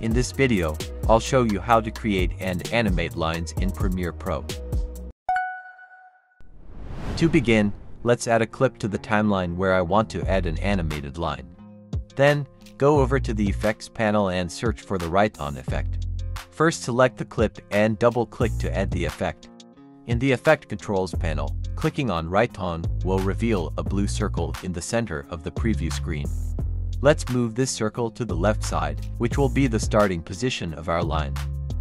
In this video, I'll show you how to create and animate lines in Premiere Pro. To begin, let's add a clip to the timeline where I want to add an animated line. Then, go over to the Effects panel and search for the Write-On effect. First select the clip and double-click to add the effect. In the Effect Controls panel, clicking on Write-On will reveal a blue circle in the center of the preview screen. Let's move this circle to the left side, which will be the starting position of our line.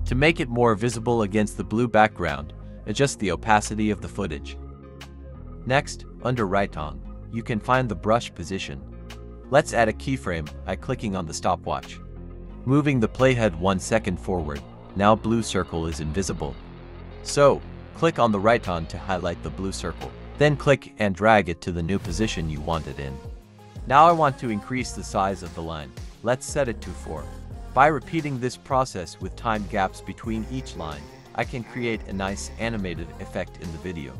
To make it more visible against the blue background, adjust the opacity of the footage. Next, under Write-On, you can find the brush position. Let's add a keyframe by clicking on the stopwatch. Moving the playhead one second forward, now blue circle is invisible. So, click on the Write-On to highlight the blue circle. Then click and drag it to the new position you want it in. Now I want to increase the size of the line. Let's set it to 4. By repeating this process with time gaps between each line, I can create a nice animated effect in the video.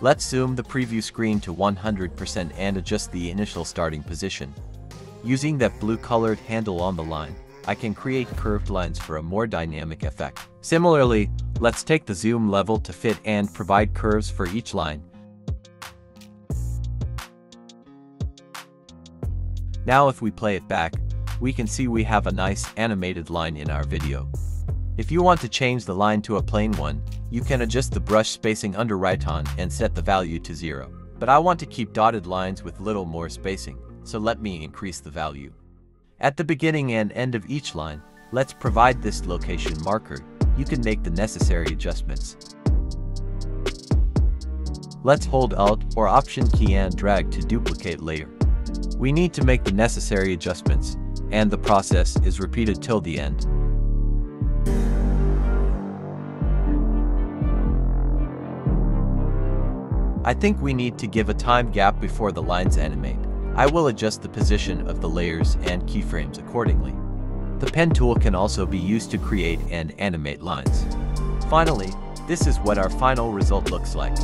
Let's zoom the preview screen to 100% and adjust the initial starting position. Using that blue colored handle on the line, I can create curved lines for a more dynamic effect. Similarly, let's take the zoom level to fit and provide curves for each line Now if we play it back, we can see we have a nice animated line in our video. If you want to change the line to a plain one, you can adjust the brush spacing under Write-On and set the value to 0. But I want to keep dotted lines with little more spacing, so let me increase the value. At the beginning and end of each line, let's provide this location marker. You can make the necessary adjustments. Let's hold Alt or Option key and drag to duplicate layer. We need to make the necessary adjustments, and the process is repeated till the end. I think we need to give a time gap before the lines animate. I will adjust the position of the layers and keyframes accordingly. The pen tool can also be used to create and animate lines. Finally, this is what our final result looks like.